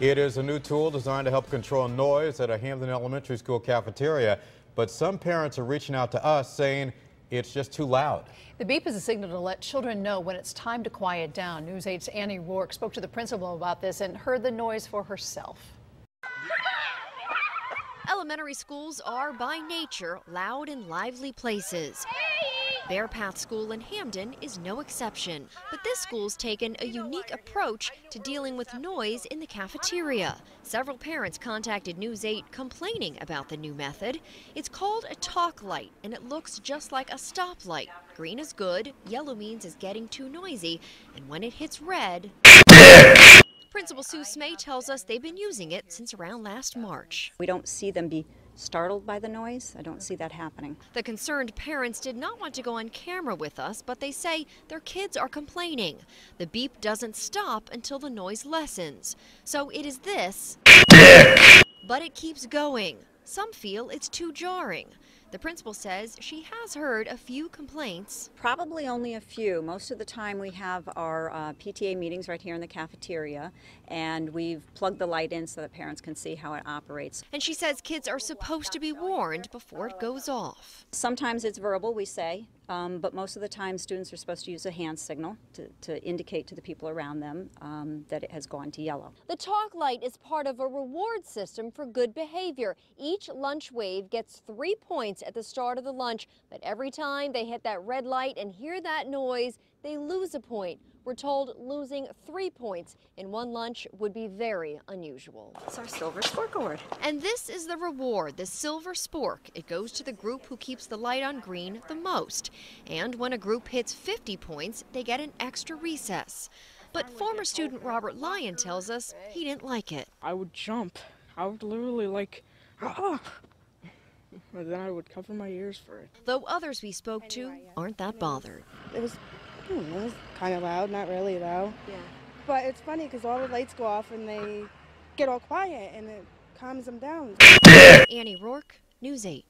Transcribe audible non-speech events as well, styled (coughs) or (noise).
It is a new tool designed to help control noise at a Hamden Elementary School cafeteria, but some parents are reaching out to us saying it's just too loud. The beep is a signal to let children know when it's time to quiet down. News 8's Annie Rourke spoke to the principal about this and heard the noise for herself. Elementary schools are, by nature, loud and lively places. Bear Path School in Hamden is no exception, but this school's taken a unique approach to dealing with noise in the cafeteria. Several parents contacted News 8 complaining about the new method. It's called a talk light, and it looks just like a stoplight. Green is good, yellow means it's getting too noisy, and when it hits red... (coughs) Principal Sue Smay tells us they've been using it since around last March. We don't see them be startled by the noise. I don't see that happening. The concerned parents did not want to go on camera with us, but they say their kids are complaining. The beep doesn't stop until the noise lessens. So it is this, but it keeps going. Some feel it's too jarring. The principal says she has heard a few complaints. Probably only a few. Most of the time we have our uh, PTA meetings right here in the cafeteria and we've plugged the light in so that parents can see how it operates. And she says kids are supposed to be warned before it goes off. Sometimes it's verbal, we say, um, but most of the time students are supposed to use a hand signal to, to indicate to the people around them um, that it has gone to yellow. The talk light is part of a reward system for good behavior. Each lunch wave gets three points at the start of the lunch, but every time they hit that red light and hear that noise, they lose a point. We're told losing three points in one lunch would be very unusual. It's our Silver Spork Award. And this is the reward, the Silver Spork. It goes to the group who keeps the light on green the most. And when a group hits 50 points, they get an extra recess. But former student Robert Lyon tells us he didn't like it. I would jump. I would literally like, ah! Then I would cover my ears for it. Though others we spoke to aren't that bothered. It was, hmm, it was kind of loud, not really though. Yeah. But it's funny because all the lights go off and they get all quiet and it calms them down. (coughs) Annie Rourke, News 8.